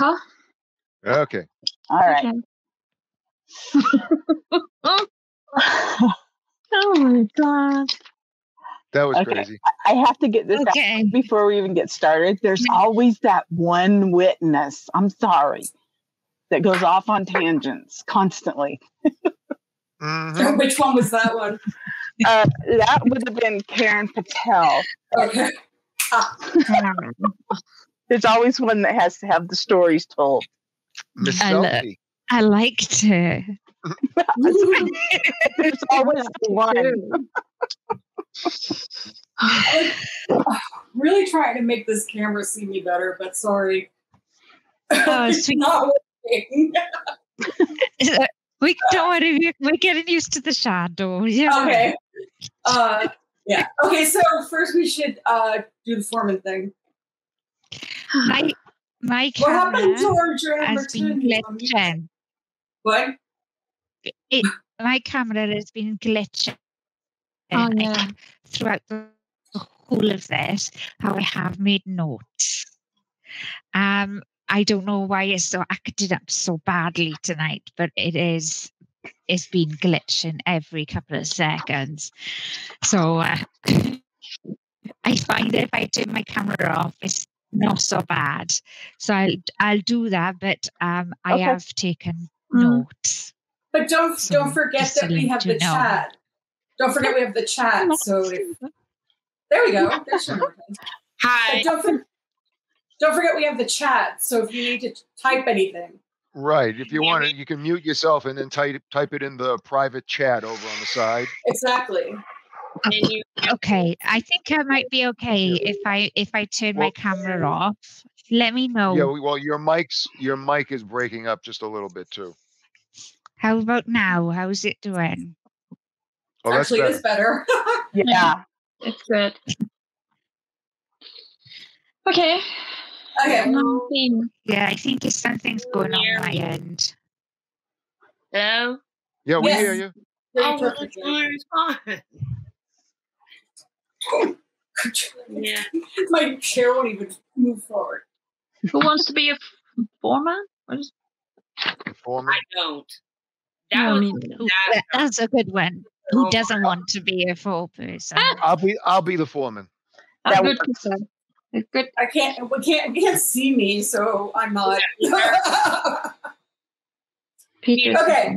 Huh? Okay. All right. Okay. oh my god. That was Okay. crazy. I have to get this Okay. out before we even get started. There's always that one witness. I'm sorry. That goes off on tangents constantly. Mhm. Which one was that one? Uh, that would have been Karen Patel. Okay. Ah, There's always one that has to have the stories told. Miss I lo- Selfie. I liked her. There's always the one. really trying to make this camera see me better, but sorry. Oh, it's sweet. not working. we don't worry, we're, we're getting used to the shadow. Yeah. okay. Uh, yeah. Okay, so first we should uh, do the foreman thing. My my What happened, camera Georgia? has been glitching. What? It, my camera has been glitching. Oh, no. throughout the the whole of this, how I have made notes. Um, I don't know why it's so acted up so badly tonight, but it is it's been glitching every couple of seconds. So uh, I find that if I turn my camera off, it's not so bad. So I'll I'll do that, but um, I Okay. have taken Mm. notes. But don't So, don't forget that we have the know. chat. Don't forget we have the chat. So if, there we go. There's some more things. But Hi. don't, for, don't forget we have the chat. So if you need to type anything, Right. If you want it, you can mute yourself and then type type it in the private chat over on the side. exactly. And you, Okay, I think I might be okay if I if I turn my camera off. Let me know. Yeah. Well, your mic's your mic is breaking up just a little bit too. How about now? How's it doing? Oh, that's Actually, better. it's better. Yeah. It's good. Okay. okay. Yeah, I think it's something's going on my end. hello? Yeah, we Yes. hear you. Oh, Very what's perfectly. going on? Yeah. My chair won't even move forward. Who wants to be a f- foreman? What is Foreman. I don't. That No, was me neither. That, that- that's a good one. Oh, Who doesn't want to be a full person? Ah. I'll be I'll be the foreman. That's That good. works. Krista. Good. I can't. We can't. We can't see me, so I'm not. Okay.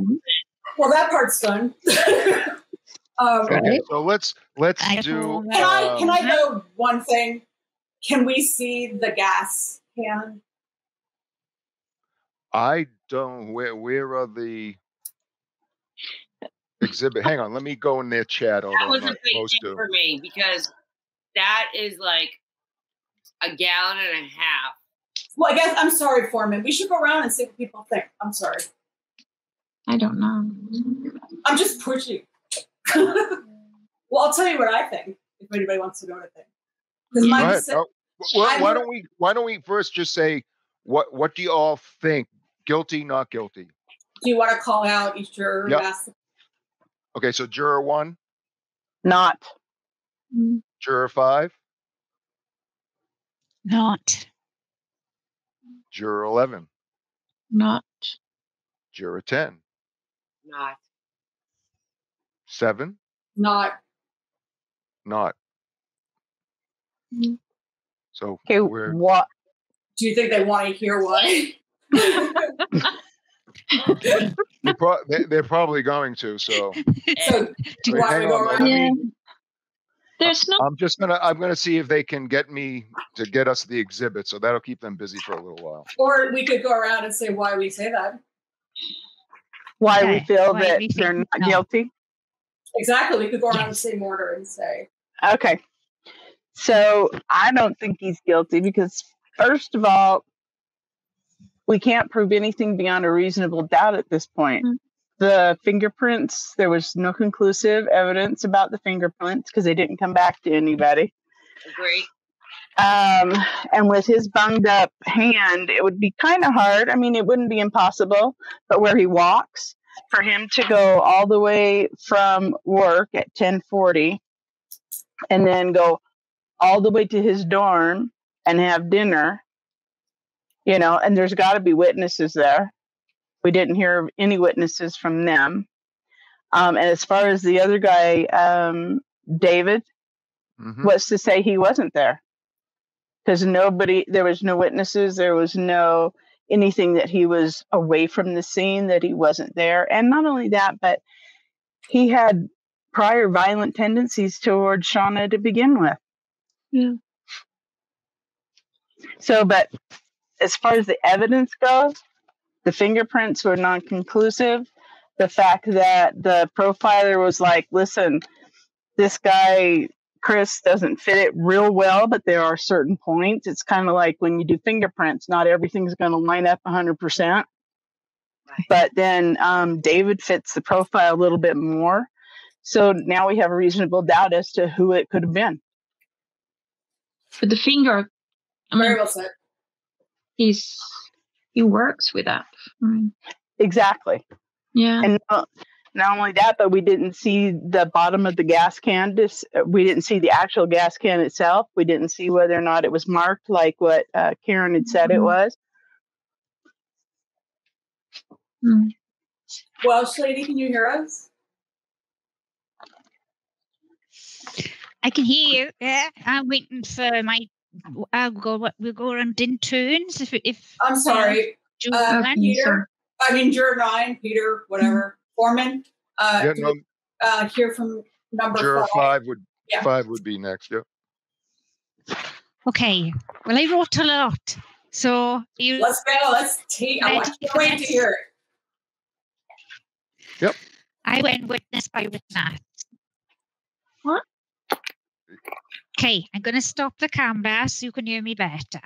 well, that part's done. um, Okay. So let's let's I do. don't Can I can I um, know one thing? Can we see the gas can? I don't. Where where are the exhibit? Hang on. Let me go in their chat. that was a not big thing to. for me because that is like a gallon and a half. Well, I guess I'm sorry, Foreman. We should go around and see what people think. I'm sorry. I don't know. I'm just pushing. well, I'll tell you what I think if anybody wants to know anything. Because Go my ahead. deci- Oh, wh- I why don't we why don't we first just say what what do you all think? Guilty, not guilty? do you want to call out each juror? and Yep. ask Okay, so juror one, Not. juror five, Not. juror eleven, Not. juror ten, Not. Seven, not not. Mm. So Okay. we're What? Do you think they want to hear what? they're, pro- they- they're probably going to. So so, do you want to go around? Yeah. There's no. I'm just gonna I'm gonna see if they can get me to get us the exhibit. So that'll keep them busy for a little while. Or we could go around and say why we say that. Why we feel why that we they're not no. guilty? Exactly. We could go around and Yes. say mortar and say. Okay. So I don't think he's guilty because, first of all, we can't prove anything beyond a reasonable doubt at this point. Mm. The fingerprints, there was no conclusive evidence about the fingerprints because they didn't come back to anybody. Great. Um, and with his bunged up hand, it would be kind of hard. I mean, it wouldn't be impossible, but where he walks, for him to go all the way from work at 1040 and then go all the way to his dorm and have dinner You know, and there's got to be witnesses there. We didn't hear any witnesses from them. Um, and as far as the other guy, um, David, Mhm. what's to say he wasn't there? Because nobody, there was no witnesses, there was no anything that he was away from the scene, that he wasn't there. And not only that, but he had prior violent tendencies towards Shauna to begin with. Yeah. So, but as far as the evidence goes, the fingerprints were non conclusive. The fact that the profiler was like, listen, this guy, Chris, doesn't fit it real well, but there are certain points. It's kind of like when you do fingerprints, not everything's going to line up 100%. But then um, David fits the profile a little bit more. So now we have a reasonable doubt as to who it could have been. But the finger, I Very mean, well said. he's he works with that. Right. Exactly. Yeah. And not, not only that, but we didn't see the bottom of the gas can. Dis- we didn't see the actual gas can itself. We didn't see whether or not it was marked like what uh, Karen had said it Mhm. was. Mm. Welsh lady, can you hear us? I can hear you. Yeah, I'm waiting for my. I'll go. We'll go around in turns. If if I'm sorry. Joe Uh. Peter, I mean, Juror 9, Peter, whatever, Foreman. Uh, Yeah, no, we, uh, hear from number juror five. five would, Yeah. five would be next, yeah. Okay. Well, I wrote a lot, so you. Let's go. Let's take. I want to wait to hear it. Yep. I went witness by witness. What? Okay, I'm going to stop the camera so you can hear me better.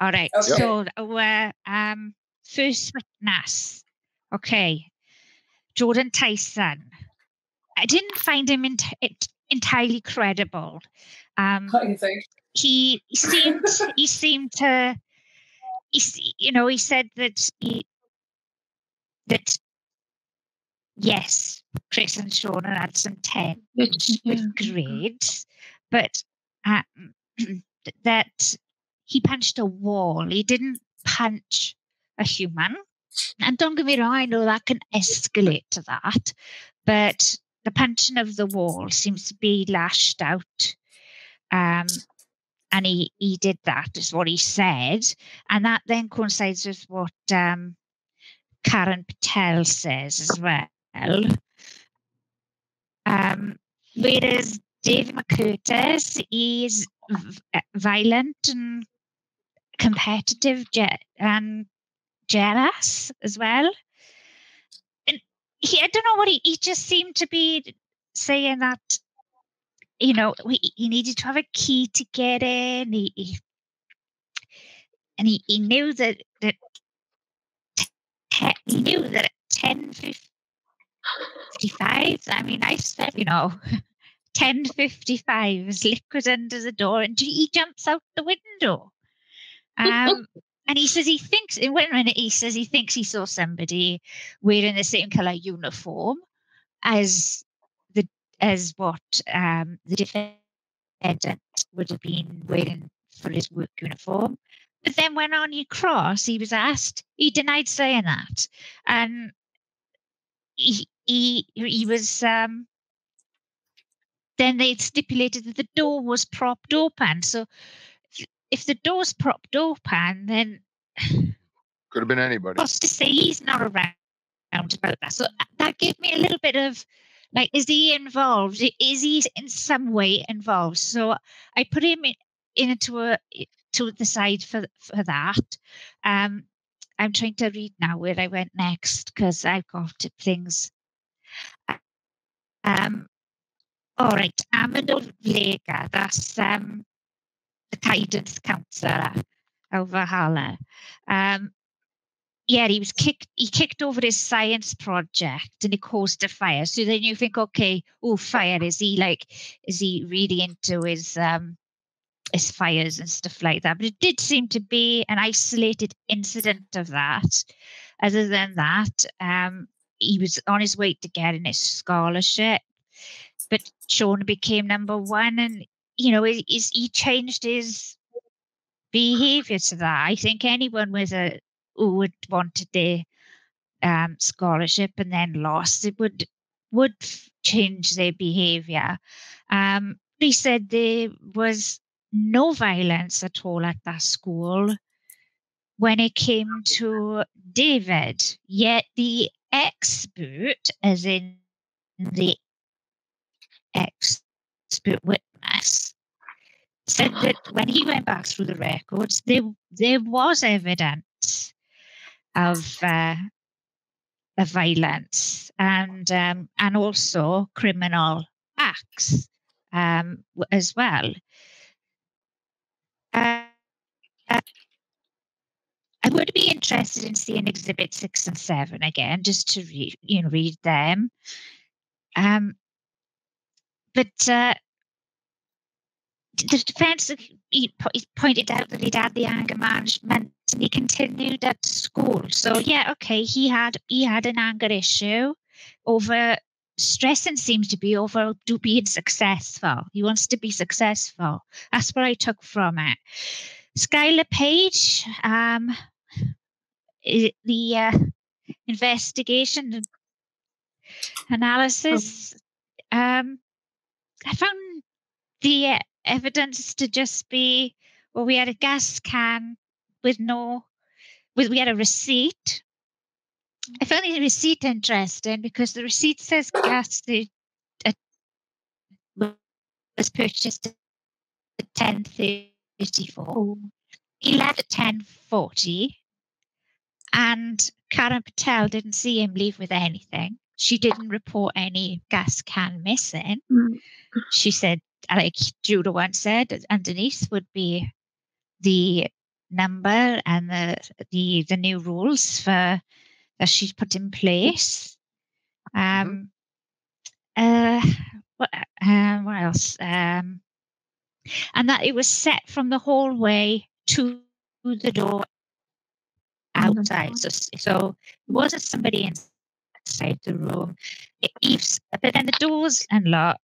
All right. Okay. So, uh, um, first witness. Okay, Jordan Tyson. I didn't find him ent- it entirely credible. Um, What do you think? he seemed he seemed to he, you know he said that he that yes chris and shauna had some 10 Which, yeah. with grades but um, that he punched a wall he didn't punch a human and don't get me wrong i know that can escalate to that but the punching of the wall seems to be lashed out. Um, and he he did that is what he said. And that then coincides with what um karen patel says as well. Um whereas dave mccurtis is uh, violent and competitive and jealous as well and he i don't know what he, he just seemed to be saying that you know, he, he needed to have a key to get in. He, he and he, he knew that that he knew that at ten fifty five. I mean, I said, you know, ten fifty five is liquid under the door, and he jumps out the window. Um, and he says he thinks. In one minute, he says he thinks he saw somebody wearing the same color uniform as the as what um, the defendant would have been wearing for his work uniform. But then when on he cross, he was asked, he denied saying that. And he he he was um then they stipulated that the door was propped open. So if the door's propped open, then Could have been anybody. what's to say he's not around about that? So that gave me a little bit of like, is he involved? Is he in some way involved? So I put him in, into a to the side for for that. Um, I'm trying to read now where I went next because I've got things. Um, all right, Amador Vega, that's um, the guidance counsellor over Hala. Um, yeah, he was kicked. He kicked over his science project, and it caused a fire. So then you think, okay, oh, fire. Is he like? Is he really into his um his fires and stuff like that? But it did seem to be an isolated incident of that. Other than that, um, he was on his way to getting his scholarship, but Sean became number one, and you know, he, he changed his behaviour to that. I think anyone with a who would wanted their um, scholarship and then lost it would would change their behaviour. Um, he said there was no violence at all at that school when it came to David. Yet the expert, as in the expert witness, said that when he went back through the records, there there was evidence of uh, of violence and um, and also criminal acts um, as well. Uh, uh, I would be interested in seeing Exhibit Six and Seven again, just to read, you know, read them. Um, but uh, the defence he, po- he pointed out that he'd had the anger management and he continued at school. So yeah, okay, he had he had an anger issue over stressing seems to be over do being successful. He wants to be successful. That's what I took from it. Skylar Page, um, the uh, investigation and analysis. Um, I found the uh, evidence to just be well, we had a gas can with no, with we had a receipt. I found the receipt interesting because the receipt says gas the, uh, was purchased at ten thirty four. He left at ten forty, and Karen Patel didn't see him leave with anything. She didn't report any gas can missing. Mm. She said, like Judah once said, underneath would be the number and the the the new rules for that she's put in place. Um, uh, what, uh, what else? Um, and that it was set from the hallway to the door outside. So, so it wasn't somebody inside the room. It, but then the doors unlocked.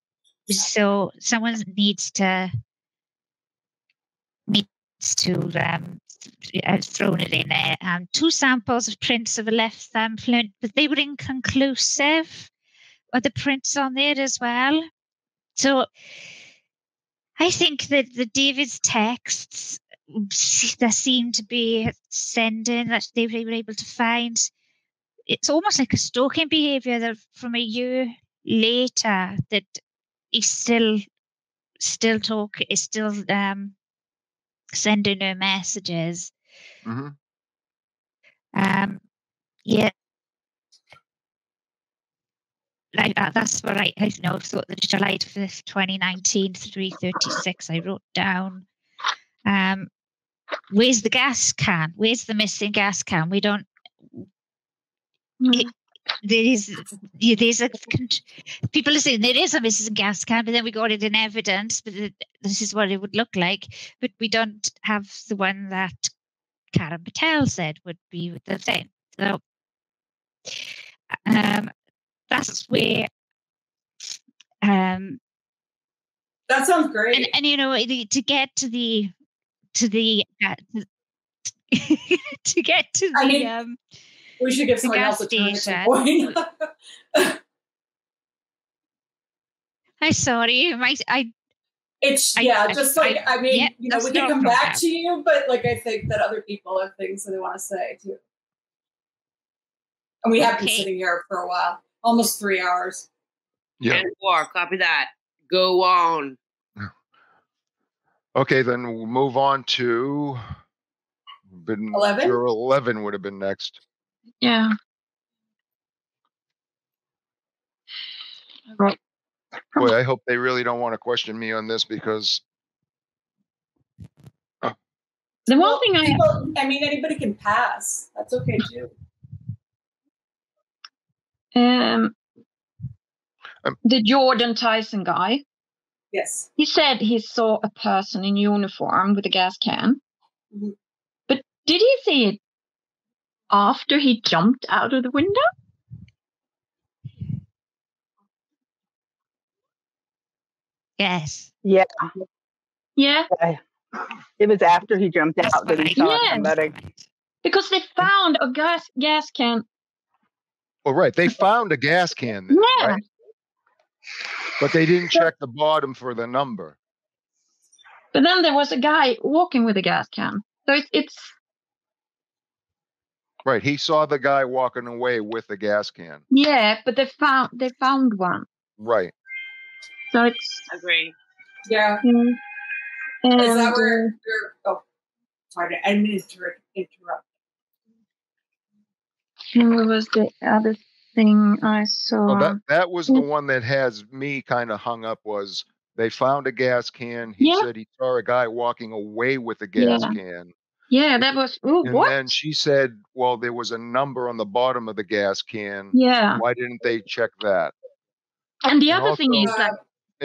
So someone needs to needs to um, uh, thrown it in there. Um, two samples of prints of a left thumb print, but they were inconclusive. Are the prints on there as well? So I think that the David's texts that seem to be sending that they were able to find. It's almost like a stalking behavior that from a year later that he's still still talk is still um sending her messages. hmm Um, yeah. Like that, that's what I, I know. So the July 5th, 2019, 336, I wrote down. Um, where's the gas can? Where's the missing gas can? We don't, Mm. There is, yeah, there's a, people are saying there is a missing gas can, but then we got it in evidence, but this is what it would look like. But we don't have the one that Karen Patel said would be the thing. So um, that's where um, That sounds great. and, and you know to get to the to the uh, to get to the I mean, um, we should give the someone else a turn at some station. point. I'm sorry, my I it's I- yeah, I- just like I- I, mean, yeah, you know, we can come back problem. to you, but like I think that other people have things that they want to say too. And we have been sitting here for a while, almost three hours. Yeah. And war, copy that. Go on. Okay, then we'll move on to. Been, 11? your Eleven would have been next. Yeah. Right. Boy, I hope they really don't want to question me on this because The one thing I people, I mean, anybody can pass. That's okay too. um Um, the Jordan Tyson guy, Yes. he said he saw a person in uniform with a gas can. Mhm. But did he see it after he jumped out of the window? yes Yeah. Yeah. It was after he jumped That's out that what he saw Yeah. somebody. Because they found a gas gas can. Oh, right. They found a gas can then, Yeah. right? But they didn't check the bottom for the number. But then there was a guy walking with a gas can. So it's it's Right. He saw the guy walking away with the gas can. yeah, but they found they found one. Right. So it's Agree. Yeah. and, Is that uh, where you're? Oh, sorry. I didn't to inter- interrupt. what was the other thing I saw? Oh, that that was the Mm. one that has me kind of hung up. Was they found a gas can? He Yeah. said he saw a guy walking away with a gas Yeah. can, yeah, that was ooh, and what? then she said, "Well, there was a number on the bottom of the gas can. yeah, Why didn't they check that?" and the and other thing is that Uh,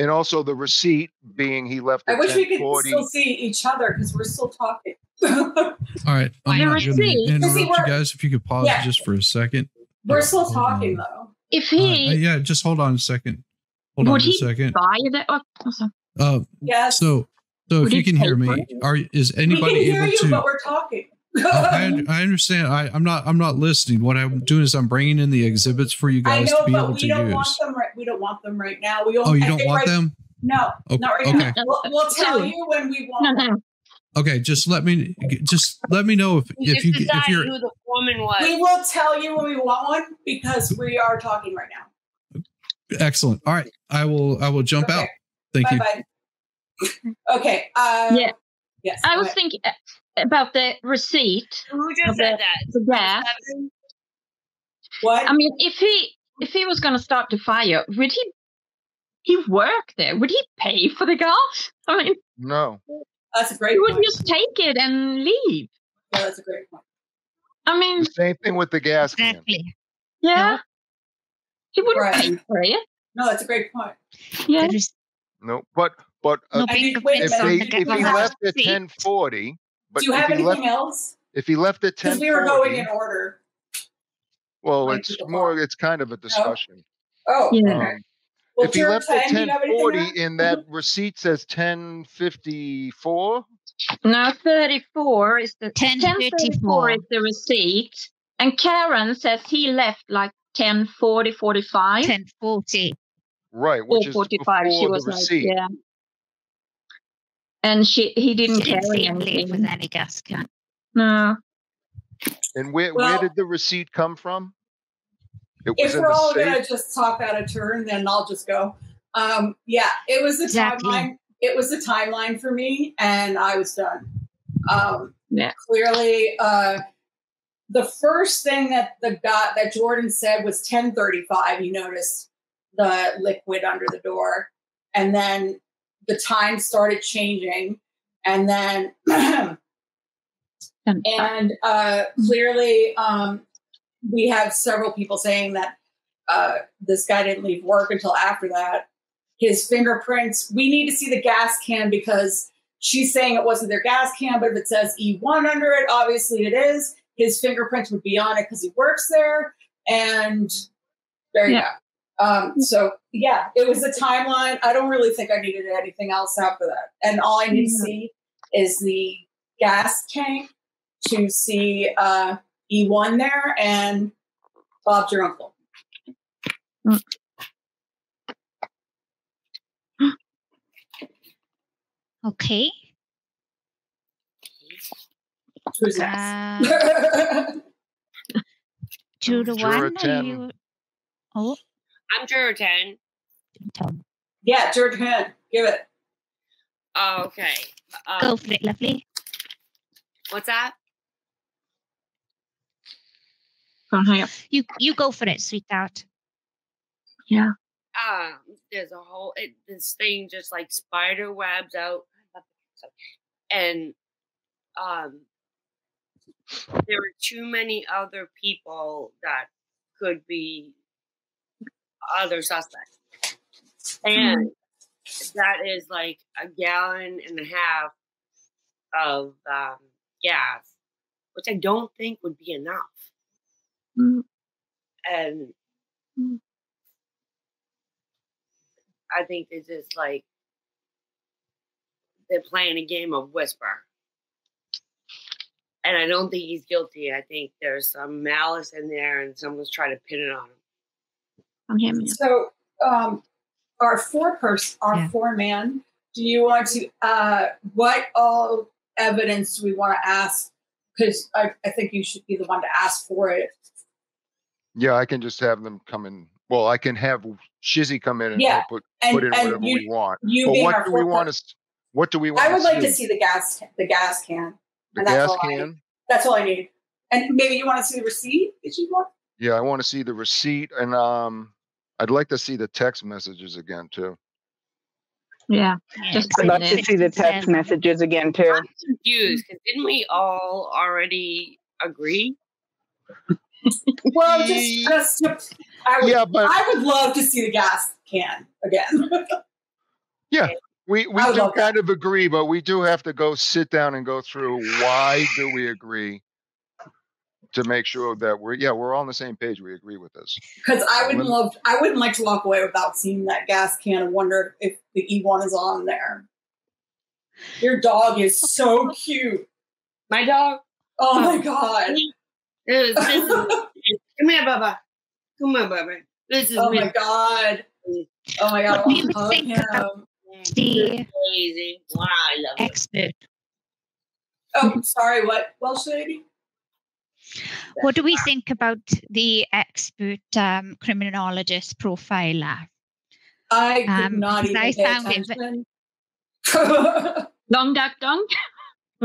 And also the receipt being he left I wish we could still see each other because we're still talking. All right, I'm The not going to interrupt See, you guys. If you could pause Yeah. just for a second. we're still Hold talking on. though. if Uh, he yeah, just hold on a second. Hold on would a he second. buy that? Oh, also, Uh, Yes. so, so Would if you can hear pay for me, it? are is we can anybody hear able you, to? but we're talking. I, I understand. I, I'm not. I'm not listening. What I'm doing is I'm bringing in the exhibits for you I guys know, to be but able we to don't want use. them right. We don't want them right now. We Oh, you I don't want right, them? No, O- not right okay. now. We'll, we'll tell you when we want. them. Okay, just let me. Just let me know if if you if you're who the woman was. We will tell you when we want one because we are talking right now. excellent. All right, I will. I will jump Okay. out. Thank bye you. Bye. Okay. Uh, Yeah. Yes. I was ahead. thinking uh, about the receipt, Who just Okay. said that? the gas. What? I mean, if he if he was going to start the fire, would he? He work there. Would he pay for the gas? I mean, No. That's a great he would just take it and leave. Yeah, that's a great point. I mean, The same thing with the gas can. Exactly. yeah, he wouldn't pay for it. No, that's a great point. Yeah, There is No, but but uh, no I need- fingerprints wait if they if he don't gas have left at ten forty, but Do you have anything left else? if he left at ten Because we were going in order. well, like it's more. It's kind of a discussion. Oh, Yeah. Um, Well, if he Jared, left at Ted, do you ten have anything forty, else? and that receipt says ten fifty four. no, thirty-four is the 10:34. is the receipt, and Karen says he left like 10, 40, 45. ten forty. Right, or which is 45 before she the was like receipt. yeah and she he didn't Didn't carry see him leave with anything any gas can. no And where Well- where did the receipt come from? It was If we're all safe. gonna just talk out of turn, then I'll just go. Um, yeah, it was the Exactly. timeline. It was the timeline for me, and I was done. Um, Yeah. Clearly, uh, the first thing that the guy that Jordan said was ten thirty-five. You noticed the liquid under the door, and then the time started changing, and then and, uh, clearly um, we have several people saying that uh, this guy didn't leave work until after that. His fingerprints we need to see the gas can because she's saying it wasn't their gas can but if it says e1 under it obviously it is. His fingerprints would be on it because he works there. And there you Yeah. go um, so yeah it was a timeline i don't really think i needed anything else after that and all i need to see is the gas tank to see uh, E1 there and Bob's your uncle. Okay. Who's Uh, next? Judah Juror one. Are you? Oh, I'm juror 10. Tom. yeah, George Hand, give it. Oh, okay. Um, Go for it, lovely. What's that? Go on, hang up. You you go for it, sweetheart. yeah Um, there's a whole it, this thing just like spider webs out, and um, there are too many other people that could be other suspects, and that is like a gallon and a half of um, gas, which I don't think would be enough, Mm, and. Mm. I think this just like they're playing a game of whisper. And I don't think he's guilty. I think there's some malice in there, and someone's trying to pin it on him. On him. yeah. So, um, our four person, our Yeah. four man. Do you want to? Uh, what all evidence do we want to ask? Because I, I think you should be the one to ask for it. Yeah, I can just have them come in. Well, I can have Shizzy come in and Yeah, we'll put And put in and whatever we want. you But being what our do we four want to? What do we want? I would like to see? see the gas the gas can. the and that's gas all I need. can. That's all I need. And maybe you want to see the receipt that you want. Yeah, I want to see the receipt, and um, I'd like to see the text messages again too. Yeah. Yeah, Just I'd bring love to see the text Seven. messages again too. I'm confused because didn't we all already agree? Well, just, just to, I would, Yeah, but I would love to see the gas can again. Yeah, we we I do love that. kind of agree, but we do have to go sit down and go through why do we agree to make sure that we're yeah we're all on the same page. We agree with this. Because I would Lim- love, I wouldn't like to walk away without seeing that gas can and wonder if the E1 is on there. Your dog is so cute. My dog. Oh my oh. god. This, this is, come here, Bubba. Come here, Bubba. This is Oh my god. Oh my god. What do you love think about- him. The crazy. Wow, I love it. expert. Oh, sorry. What? Welsh lady? What do we think about the expert um, criminologist profiler? I could Um, not even I pay found it attention. Long duck dunk.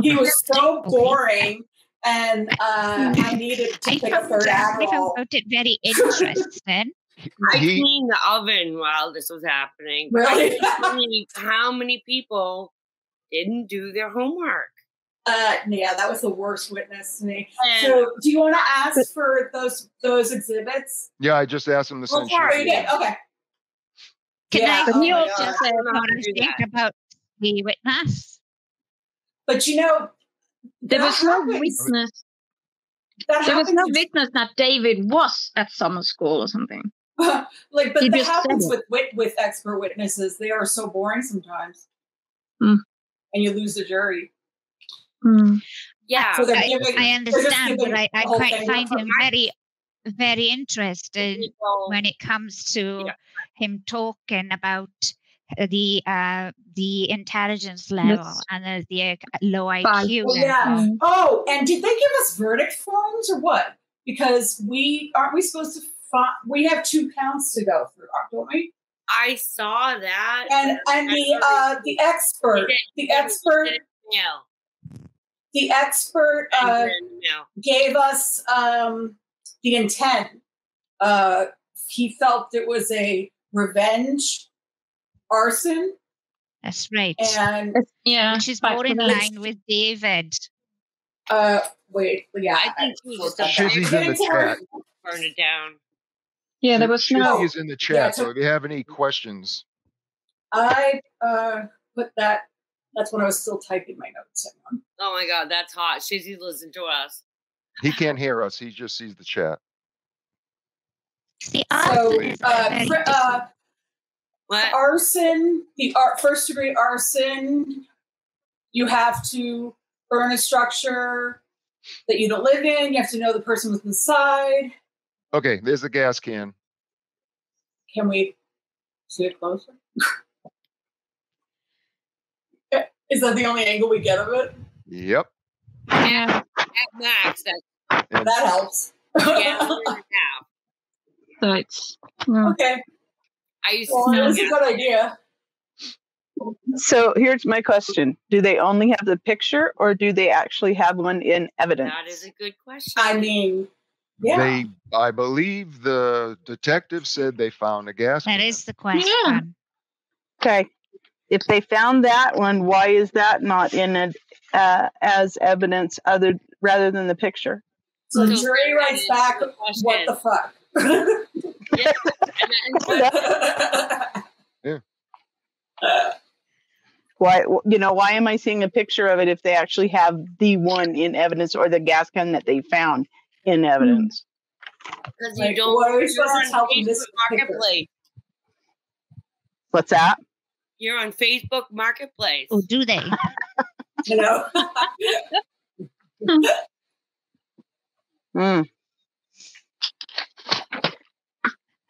he was so boring, and uh, I needed to I take a found, third I Adderall. found it very interesting. I He cleaned the oven while this was happening. Really? How many people didn't do their homework? Uh, yeah, that was the worst witness to me. And So, do you want to ask for those those exhibits? yeah, I just asked him to Well, send. sorry, you did. Okay. Can Yeah, I oh you God. just I say don't know how what to I think that. about the witness? But you know, There was no happens- witness. That There was no happens- witness that David was at summer school or something. like, but He that happens with, with with expert witnesses. They are so boring sometimes, Hmm. and you lose the jury. Hmm. yeah, So I, giving- I understand, but I, I quite find up. him very, very interesting people, when it comes to Yeah. him talking about uh, the uh, the intelligence level Yes. and the, the uh, low IQ Oh, level. yeah. Mm. Oh, and did they give us verdict forms or what? Because we aren't we supposed to find we have two counts to go through, don't we? I saw that. And and the uh the expert, the expert, No, the expert uh no. gave us um the intent. Uh he felt it was a revenge arson That's right. and Yeah. Which is more in line with David. uh wait, yeah. I think he was wrote just that a down. Shizzy's in the chat. Burn it down. Yeah, there was Shizzy no. is in the chat, so- so if you have any questions, I uh put that that's when I was still typing my notes. Hang. Oh my god, that's hot. Shizzy listen to us. he can't hear us. He just sees the chat. See, So, arson is uh, very cri- uh, What? arson, the ar- first degree arson, you have to burn a structure that you don't live in. You have to know the person was inside. Okay, there's the gas can. Can we see it closer? Is that the only angle we get of it? Yep. Yeah, at max, that's And That helps. yeah, half. So it's. yeah. okay. I used to Well, sell that's a good idea. So here's my question: Do they only have the picture, or do they actually have one in evidence? That is a good question. I mean, yeah. they, I believe the detective said they found a gas. That can. is the question. Okay. If they found that one, why is that not in it uh, as evidence other rather than the picture? so the jury writes back, the question. what the fuck? Yeah, and that- Why, you know, why am I seeing a picture of it if they actually have the one in evidence or the gas gun that they found in evidence? Because Like, you don't. what are we supposed to tell them this Facebook picture? Marketplace. What's that? You're on Facebook Marketplace. Or do they? You know. Mm.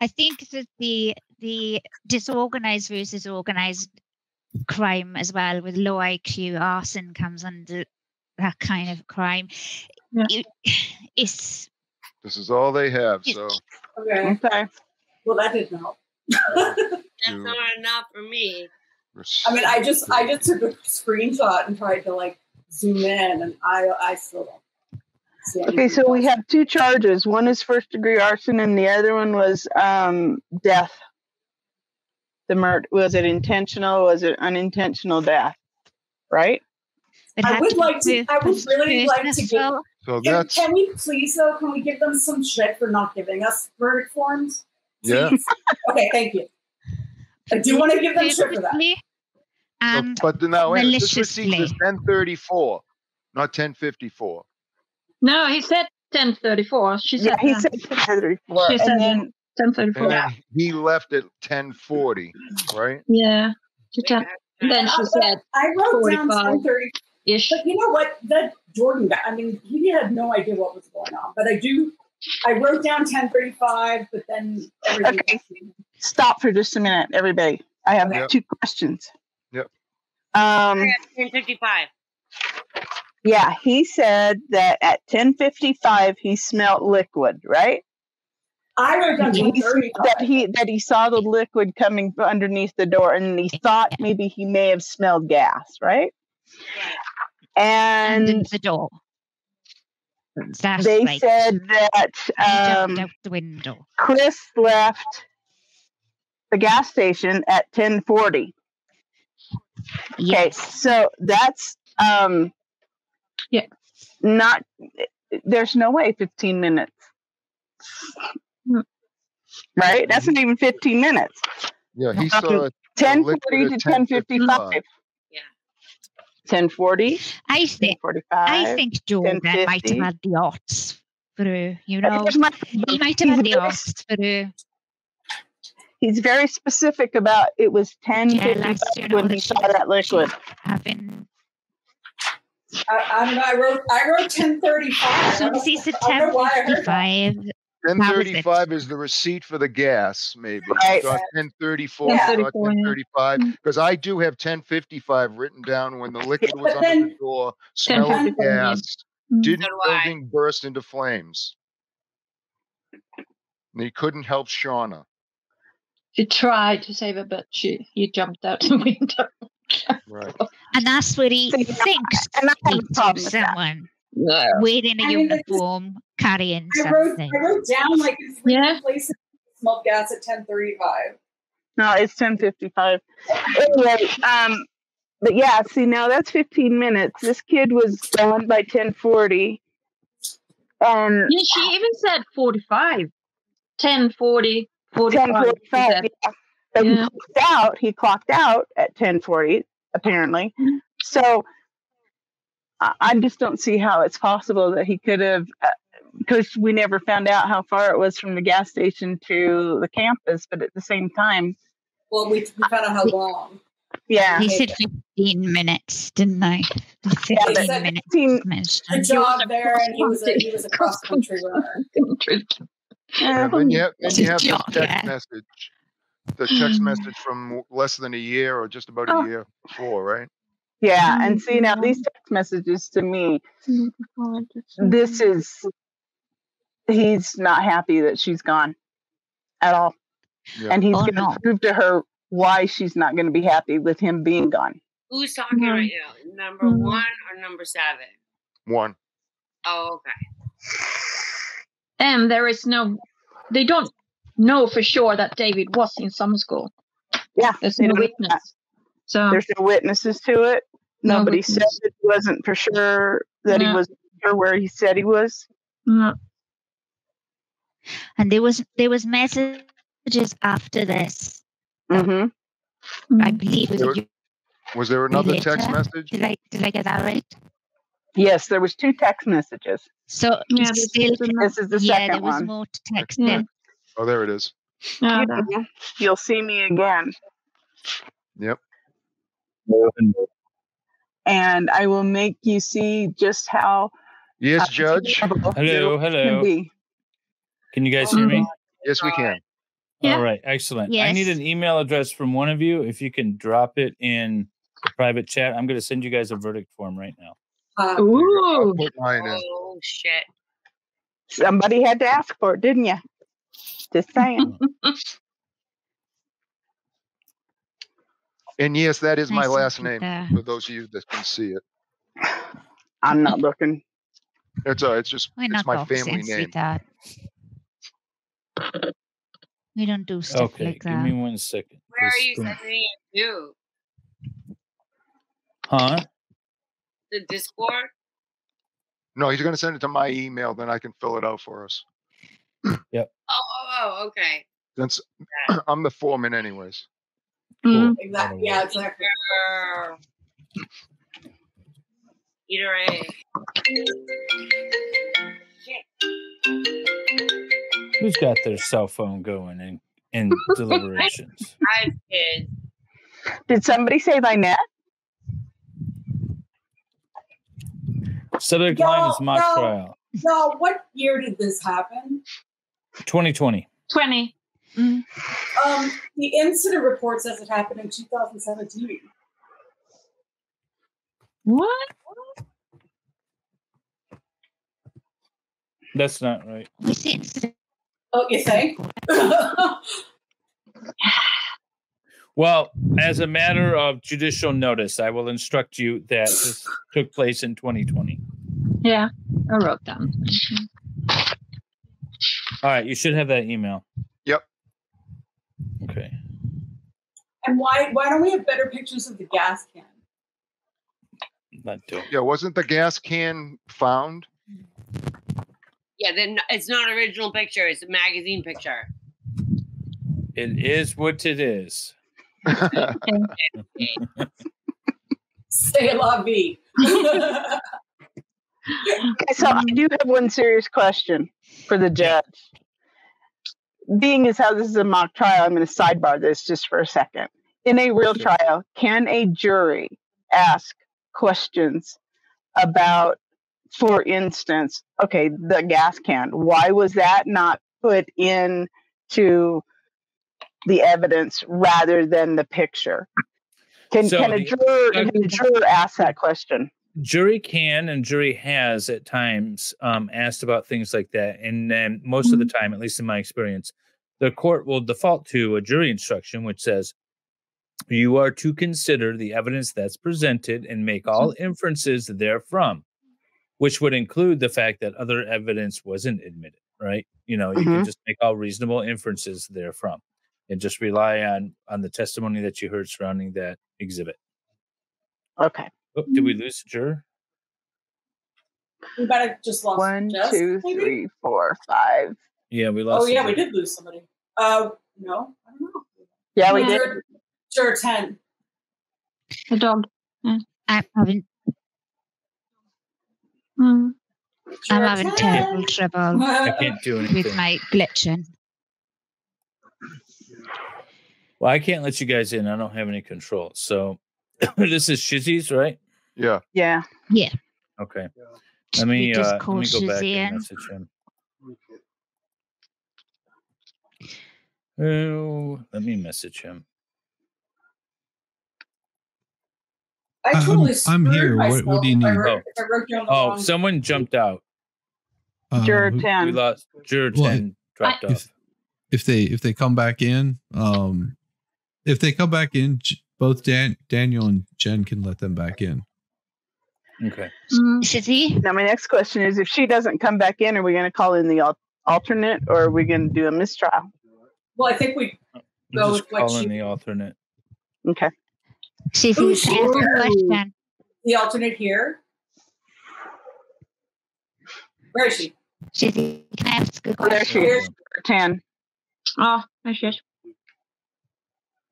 I think that the the disorganized versus organized crime as well with low IQ arson comes under that kind of crime. Yeah. It- it's This is all they have. So okay. Okay. Well, that didn't help. That's not enough for me. We're I mean, I just I just took a screenshot and tried to like zoom in, and I I still don't. Okay, so we have two charges. One is first degree arson, and the other one was um, death. The murder was it intentional? Was it unintentional death? Right? it I would to like to- I would really like to get- So Can, that's can we please though? Can we give them some shit for not giving us verdict forms? yeah. Okay, thank you. I do want to give them shit for that. purposefully So- And but the- now wait, a minute, this receipt is ten thirty four, not ten fifty four. No, he said 1034. She said Yeah, he said 1034. She said then 1034. And then he left at ten forty, right? Yeah. Then she said I wrote down 45. 1030. ish. But you know what? That Jordan guy, I mean, he had no idea what was going on. But I do, I wrote down 1035, but then everything. Okay. Stop for just a minute, everybody. I have Yep. two questions. Yep. Um, 1055. yeah, he said that at 10:55 he smelled liquid, right? I wrote down He s- 1035. that he that he saw the liquid coming underneath the door, and he thought maybe he may have smelled gas, right? Right. and And the door. That's they right. said that um, out the window. Chris left the gas station at 10:40. Okay, so that's um Yeah. not there's no way 15 minutes. Hmm. Right? That's not even 15 minutes. Yeah, he saw 1040 to at 1055. 10:55. Yeah. 1040, I think 1045. I think Jordan might have had the odds through, you know. My- He might have had the very- odds through. He's very specific about it was Yeah, 1055 like, when he saw that liquid. having I, I don't know. I wrote, I wrote 1035. So don't this is know- at I don't know why I heard that. 1055. Ten That was it. thirty-five is the receipt for the gas, maybe. Right. Ten thirty-four, Yeah. 1034, yeah. ten thirty-five, because I do have ten fifty-five written down when the liquid was But under the door, smelled 1055, yeah. gas, Mm. didn't So do I. building burst into flames. And he couldn't help Shauna. She tried to save her, but she he jumped out the window. Right. And that's what he See, thinks and I have a he problem with that. someone No. wearing a I mean, uniform, carrying I wrote, something. I wrote down like in three Yeah. places smelled gas at 1035. No, it's 1055. Anyway, um, but yeah, see now that's 15 minutes. This kid was gone by 1040. And Yeah, she even said 45. 10, 40, 45. she 1045. Yeah. He clocked out. He clocked out at 1040, apparently. Mhm. So I, I just don't see how it's possible that he could have, because we never found out how far it was from the gas station to the campus. But at the same time, Well, we, we found out how long. yeah, He said 15 minutes, didn't I? 15 but- minutes. 15 mentioned. A job there, and he was a, he was a cross country runner. And then you have, then you have this Yeah. text message. The text Hmm. message from less than a year or just about Oh. a year before, right? Yeah, and see now these text messages to me, this is he's not happy that she's gone at all. Yeah. And he's Oh, gonna no. prove to her why she's not gonna be happy with him being gone. Who's talking Mhm. right now? Number Mhm. one or number seven? One. Oh, okay. And there is no, they don't know for sure that David was in summer school. Yeah, There's no don't that. witness. So There's no witnesses to it. No Nobody said it wasn't for sure that he was sure where he said he was. mm, And there was there was messages after this. Mm-hmm. I mm. believe it There was were- Was there another text message? did I did I get that right? Yes, there was two text messages. So Yeah, this still is the This is the yeah, second there was one. more to text Yeah. in. Oh, there it is. Yeah, that- You'll see me again. Yep. and I will make you see just how Yes, uh, Judge. terrible Hello, can hello. Can you guys hear me? Yes, we can. Yeah. All right, excellent. I need an email address from one of you. If you can drop it in the private chat, I'm going to send you guys a verdict form right now. Uh, Ooh. put. Oh shit! Somebody had to ask for it, didn't you? Just saying. And yes, that is my Nice last name there. for those of you that can see it. I'm not looking. It's uh, it's just We're it's my family name. sweetheart. We don't do stuff Okay, like give that. me one second. Where are you sending it to? Huh? The Discord? No, he's going to send it to my email, then I can fill it out for us. Oh, oh, oh, okay. Since I'm the foreman, anyways. Mm. exactly. Yeah, exactly. Grr. Either A. Who's got their cell phone going in, in deliberations? I did. Did somebody say Lynette? Subject line is No, mock no. trial. No, what year did this happen? 2020. 20. Mm. Um, the incident report says it happened in 2017. What? That's not right. We Oh, you think? Well, as a matter of judicial notice, I will instruct you that this took place in 2020. Yeah, I wrote down. All right, you should have that email. Yep. Okay. and why why don't we have better pictures of the gas can? Not doing. Yeah, wasn't the gas can found? Yeah, then it's not an original picture. It's a magazine picture. It is what it is. Say la vie. Okay, so I do have one serious question for the judge. Being as how this is a mock trial, I'm going to sidebar this just for a second. In a real trial, can a jury ask questions about, for instance, okay, the gas can? Why was that not put into the evidence rather than the picture? Can, So can a the- juror can a juror ask that question? Jury can and jury has at times um, asked about things like that. And then most of the time, at least in my experience, the court will default to a jury instruction which says, you are to consider the evidence that's presented and make all inferences therefrom, which would include the fact that other evidence wasn't admitted, right? You know, you can Mhm. just make all reasonable inferences therefrom and just rely on on the testimony that you heard surrounding that exhibit. Okay. Oh, did we lose a juror? we might have just lost One, Jess, two, maybe? three, four, five. Yeah, we lost. Oh a yeah, we did lose somebody. Uh, no, I don't know. Yeah, we Yeah. did. Juror, juror ten. The dog. I'm having Mm. I'm having terrible trouble I can't do anything. with my glitching. Well, I can't let you guys in. I don't have any control. So this is Shizzy's, right? Yeah. Yeah. Yeah. Okay. Let me uh, let me go back Shizzy and message him. Oh, let me message him. I I'm- I'm here. What- what do you need? wrote- if I wrote down the Oh, someone jumped out. Uh, Juror who- We lost juror What? ten dropped If- off. if they if they come back in, um, if they come back in, both Dan, Daniel and Jen can let them back in. Okay. Mm. Shizzy, Now, my next question is if she doesn't come back in, are we going to call in the al- alternate or are we going to do a mistrial? Well, I think we We'll Go just with what call in she- the alternate. Okay. Shizzy, Who's can I ask a she? question? the alternate here. Where is she? Shizzy, can I ask a Oh, there question? she is. 10. Oh, there she is.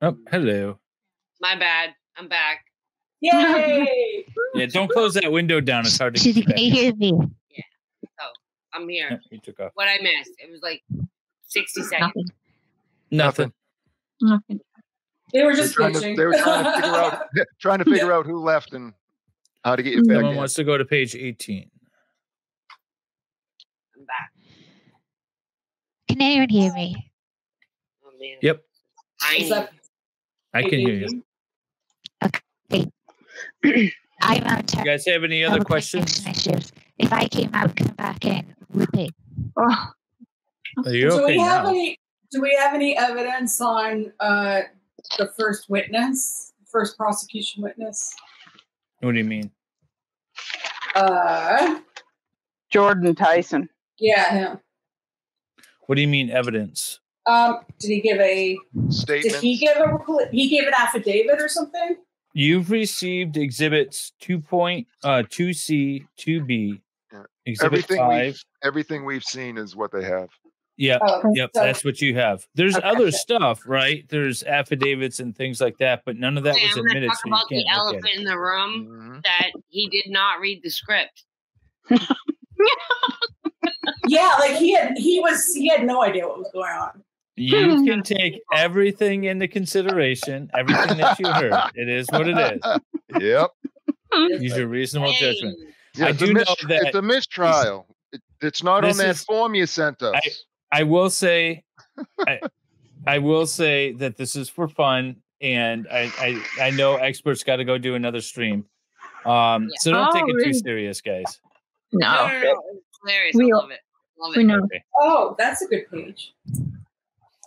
Oh, hello. My bad. I'm back. Yay! Yeah, don't close that window down. It's hard to Shizzy, get can back. you hear me? Yeah. So I'm Yeah, here. Oh, he took off. What I missed? It was like 60 seconds. Nothing. Nothing. Nothing. They were They're just trying to, they were trying to figure out trying to figure out who left and how to get you mm. back Someone in. wants to go to page 18. I'm back. Can anyone hear me? Oh, man. Yep, Tiny. Is that I can hear you. Okay. I'm on You guys have any other questions? Issues. If I came out, come back in, repeat. Oh, Are you do okay we have now? any? Do we have any evidence on uh, the first witness, first prosecution witness? What do you mean? Uh, Jordan Tyson. yeah, him. What do you mean evidence? Um, did he give a? statement? Did he give a? He gave an affidavit or something? You've received exhibits 2 point uh 2C, 2B, Yeah. exhibit Everything 5. we've everything we've seen is what they have. Yep. Oh, Yep, so- that's what you have. There's Okay. other stuff, right? There's affidavits and things like that, but none of that Okay, was I'm going to admitted. talk So about the can't look elephant it. in the room Mhm. that he did not read the script. Yeah, like he had. He was. He had no idea what was going on. You can take everything into consideration, everything that you heard. It is what it is. Yep. Use your reasonable judgment. Yeah, I it's a do know that it's a mistrial. It, it's not on This that is- form you sent us. I will say, I, I will say that this is for fun, and I I, I know experts got to go do another stream. Um, so don't take Oh, it too serious, guys. No, no. no, no, it's hilarious. We I love it. Love We know. Okay. Oh, that's a good page.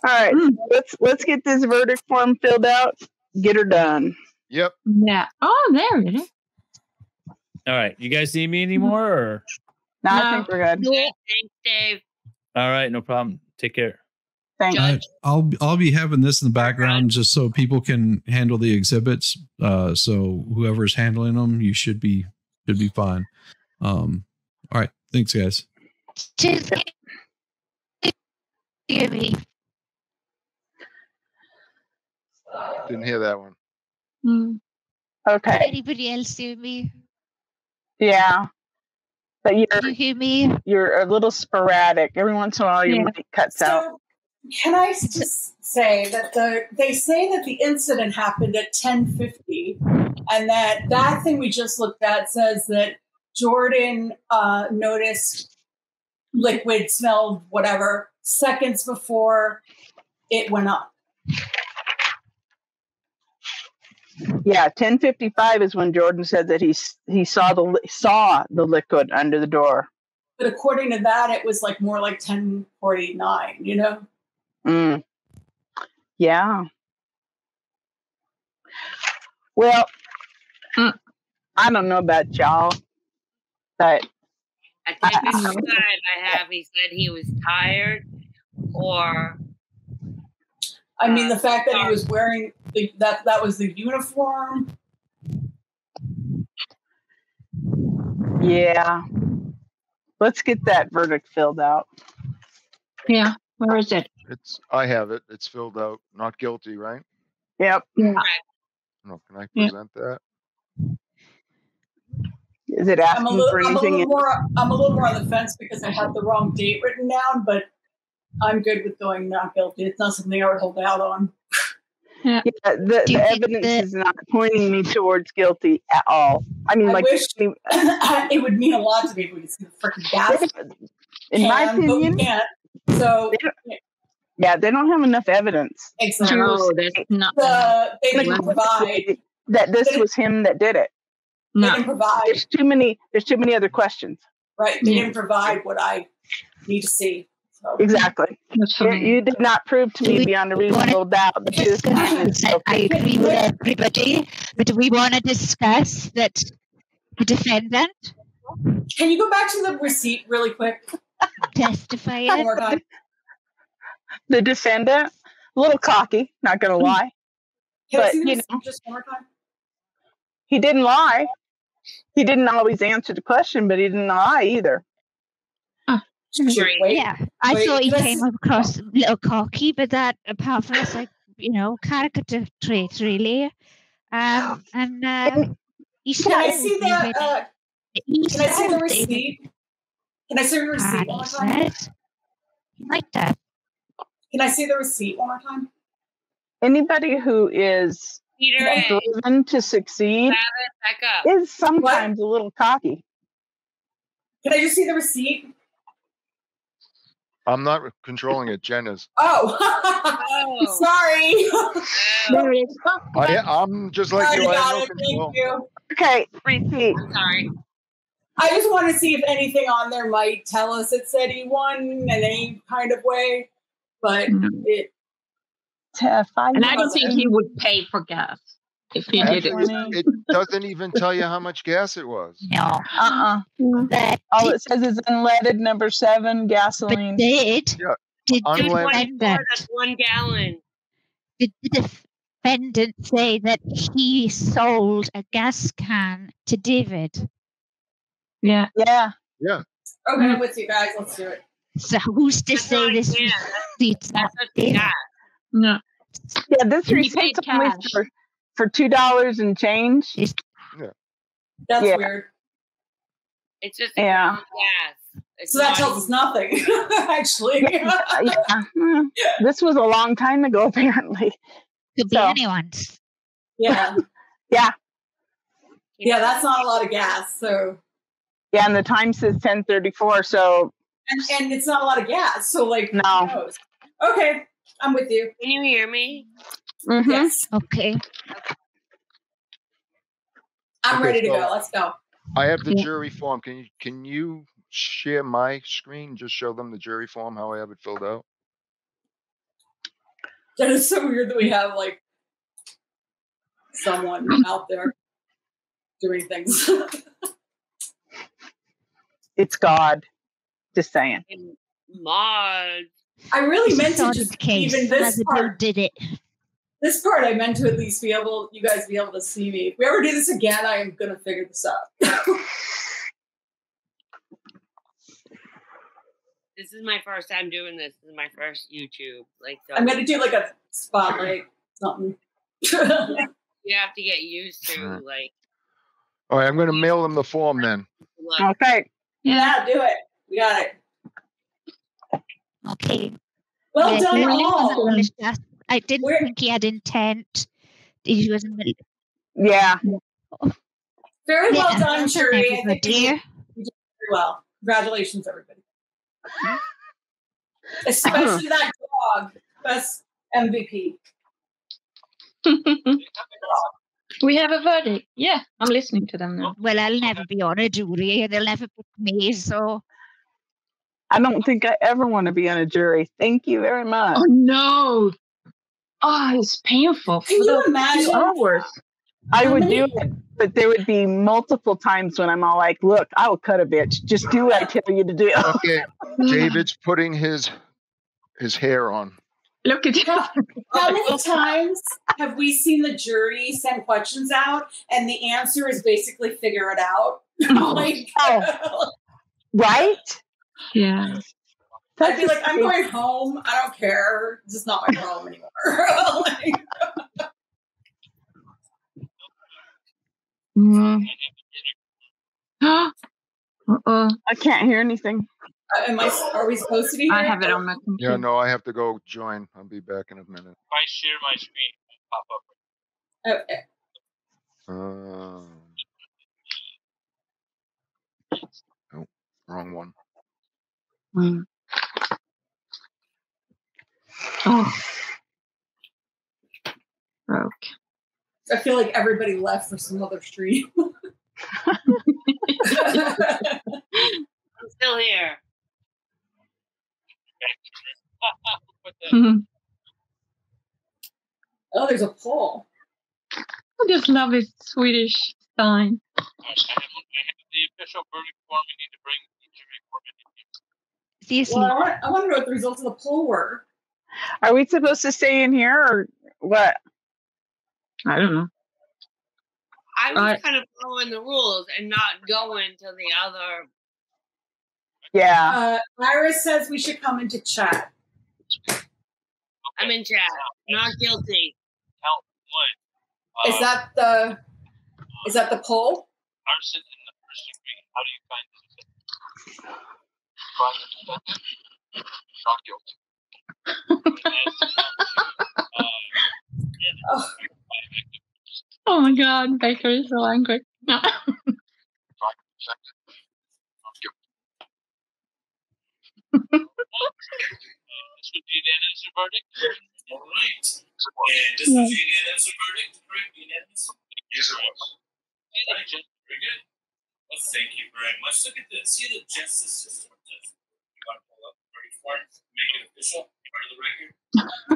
All right, Mm. let's let's get this verdict form filled out. Get her done. Yep. Yeah. Oh, there it is. All right, you guys need me anymore? Or No, I think we're good. Yeah, Thanks, Dave. all right, no problem. Take care. Thanks. I, I'll I'll be having this in the background just so people can handle the exhibits. Uh, so whoever's handling them, you should be should be fine. Um, all right, thanks, guys. Just hear me. Didn't hear that one. Mm. Okay. Anybody else hear me? Yeah. But you're Can you hear me? you're a little sporadic. Every once in a while, your Yeah. mic cuts out. So, can I just say that the they say that the incident happened at ten fifty, and that that thing we just looked at says that Jordan uh, noticed liquid smelled whatever seconds before it went up. Yeah, ten fifty five is when Jordan said that he he saw the saw the liquid under the door. But according to that, it was like more like ten forty nine. You know. Mm. Yeah. Well, Mm. I don't know about y'all, but I think this side I have, he said he was tired or I mean, the fact that he was wearing the, that that was the uniform. yeah. Let's get that verdict filled out. Yeah. Where is it? It's I have it. It's filled out. Not guilty, right? Yep. No, oh, can I Yeah. present that? Is it I'm a asking for little, I'm a anything? little in- more. I'm a little more on the fence because I have the wrong date written down, but I'm good with going not guilty. It's not something I would hold out on. Yeah, the, the evidence that- is not pointing me towards guilty at all. I mean, I like, wish- it would mean a lot to me if we could see the freaking gas. in my can, but we opinion, can't. So yeah, they don't have enough evidence exactly. No, there's not. The, they didn't Well, provide. that this was him that did it. No. They didn't provide. There's too many. There's too many other questions. Right. They Yeah. didn't provide what I need to see. So. Exactly. You, you did not prove to me beyond a reasonable doubt that this man is I, I agree with everybody, but do we want to discuss that the defendant Can you go back to the receipt really quick? One testified? more time. The defendant, a little cocky, not going to mm. lie. Can I But, see you know. just one more time? He didn't lie. He didn't always answer the question, but he didn't lie either. Right. Wait. Yeah, I Wait, thought he let's- came across a little cocky, but that apart from it's like you know caricature traits really. Um, and uh, he Can I see that? Uh, he can I see the receipt? Can I see the receipt one more time? like that. Can I see the receipt one more time? anybody who is Peter driven to succeed Travis, back up. is sometimes a little cocky. Can I just see the receipt? I'm not controlling it. Jen is. Oh, Oh. sorry. I, I'm just like I you. I got no it. Thank you. Okay, repeat. I'm sorry. I just want to see if anything on there might tell us it said he won in any kind of way, but No. it. To five And I don't think he would pay for gas if he did it. It doesn't even tell you how much gas it was. No. Uh-uh. That All it says is unleaded number seven but gasoline. did Yeah, did the unleaded. One defendant that's one gallon. did the defendant say that he sold a gas can to David? Yeah. Yeah. Yeah. Okay, I'm with you guys. Let's do it. So who's to That's say this gas. receipt's not That's just David? gas. No. Yeah, this He receipt's paid only for, for two dollars and change. That's Yeah. weird. It's just a Yeah. gallon of gas. It's So that not- tells us nothing, actually. yeah. Hmm. This was a long time ago, apparently. Could be So- anyone's. yeah. Yeah. Yeah, that's not a lot of gas. So, Yeah, and the time says ten thirty four, so and, and it's not a lot of gas. So, like, who No. knows? Okay, I'm with you. Can you hear me? Mhm. Yes, Okay. I'm Okay, ready to so- go. Let's go. I have the Yeah. jury form. Can you can you share my screen? Just show them the jury form how I have it filled out. That is so weird that we have like someone out there doing things. it's God. Just saying. And Mod. I really It's meant to solid just case. even this part. did it. This part, I meant to at least be able, you guys be able to see me. If we ever do this again, I am gonna figure this out. This is my first time doing this. This is my first YouTube. Like, so I'm gonna do like a spotlight something. you have to get used to like. All right, I'm going to mail them the form then. Okay. yeah, do it. We got it. Okay. Well Yeah, done, all. Honest. That's- I didn't Where- think he had intent. He was in the Yeah. Very well Yeah, done, well done, Shuri. I think everybody. you did very well. Congratulations, everybody. Especially that dog. Best MVP. we have a verdict. Yeah, I'm listening to them now. Well, I'll never be on a jury, they'll never pick me. So I don't think I ever want to be on a jury. Thank you very much. Oh no! Oh, it's painful. Can for you imagine? hours. I How would do it, but there would be multiple times when I'm all like, look, I will cut a bitch. Just do what I tell you to do. Okay, David's putting his his hair on. Look at How, how many times have we seen the jury send questions out and the answer is basically figure it out? Oh. like, Oh. Right? Yeah. I'd be like, I'm going home. I don't care. This is not my problem anymore. Like, Mm. Uh-oh. I can't hear anything. am I? Are we supposed to be? I have it on my computer. Yeah, no, I have to go join. I'll be back in a minute. If I share my screen, it'll pop up. Okay. Um, oh, wrong one. Mm. Oh. Broke. I feel like everybody left for some other stream. I'm still here. Put the- I oh, there's a poll. I just love his Swedish sign. I have, I have the official verdict form. You need to bring the jury form in. seriously, Well, I want, I want to know what the results of the poll were. Are we supposed to stay in here or what? I don't know. I was Right. kind of following the rules and not going to the other. Yeah. Uh, Iris says we should come into chat. I'm in chat. Not guilty. Count one. Is Uh, that the? Is that the poll? arson in the first degree? How do you find this? Crime of defense. Not guilty. And as, Oh, Oh my god, Baker is so angry. No. This would be an unanimous verdict. All right. And this would be an unanimous verdict, correct? Unanimous? Yes, it was. All right, Jen. Very good. Well, thank you very much. Look at this. See the justice system make it official, part of the record.